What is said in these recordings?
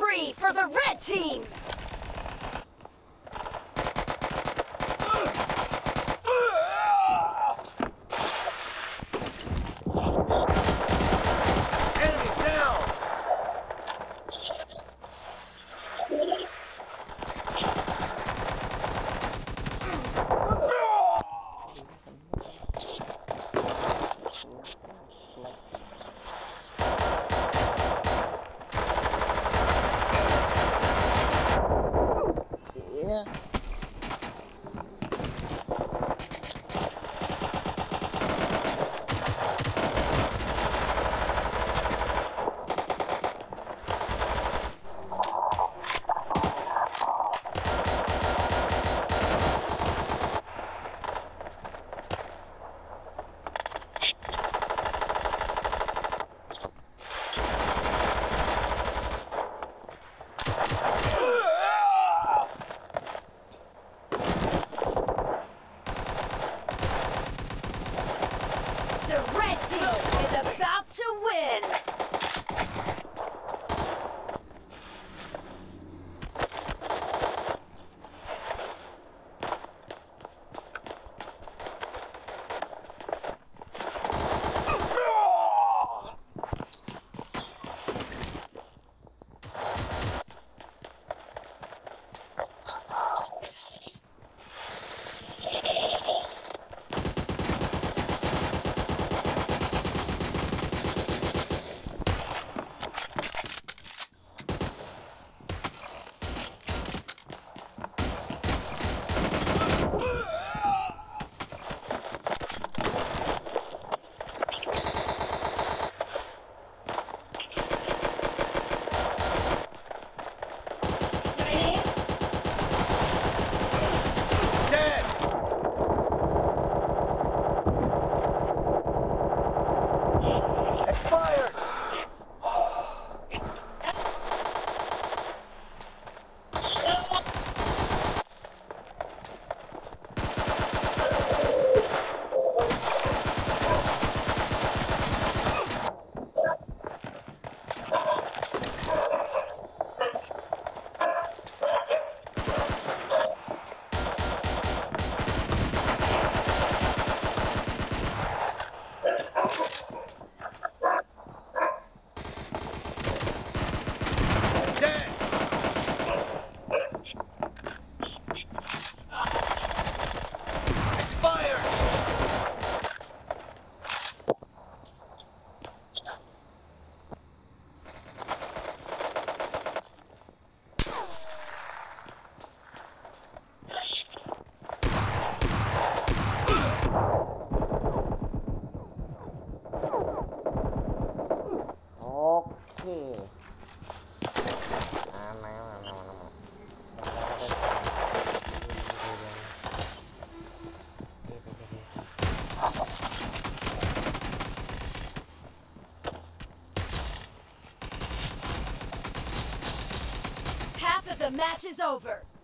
Spree for the red team!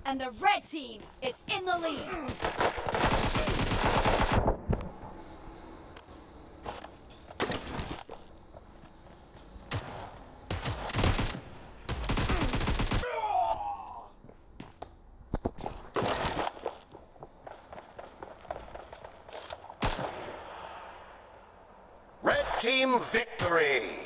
And the red team is in the lead. Red team victory.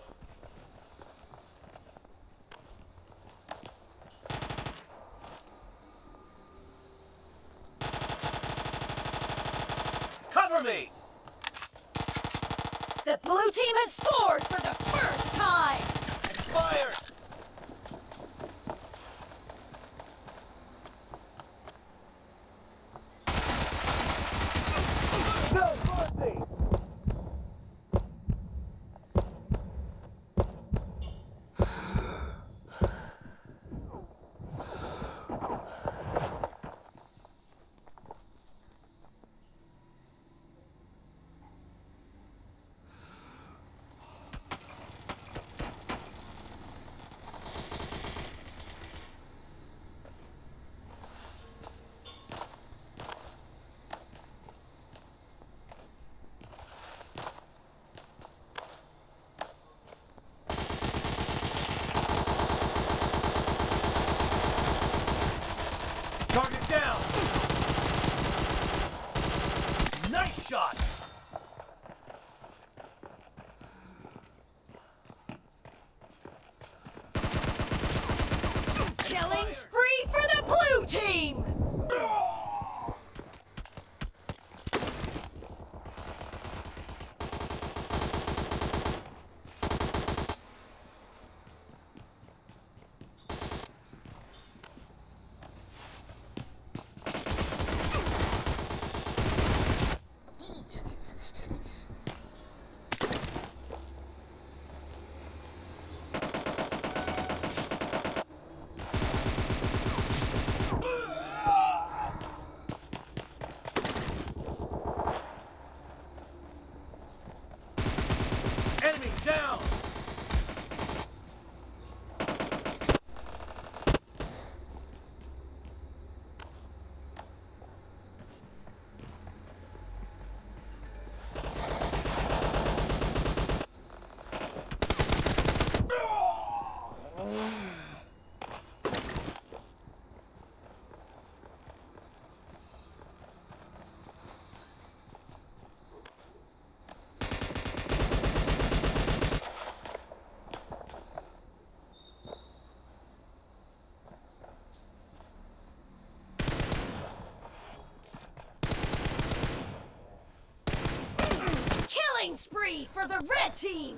For the red team!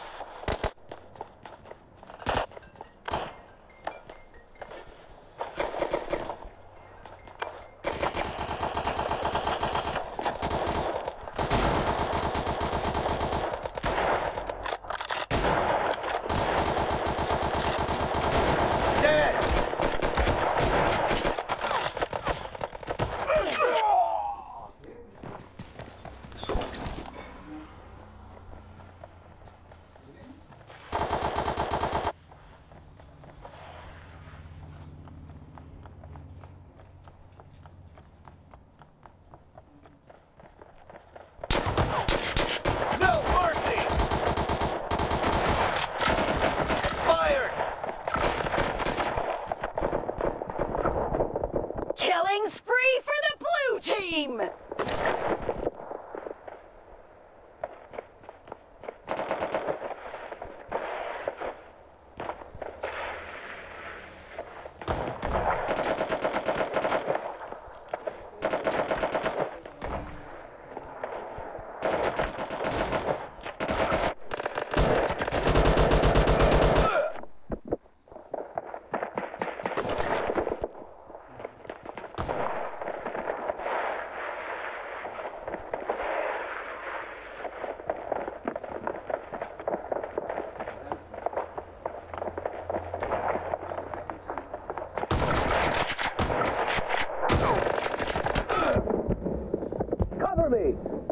Cover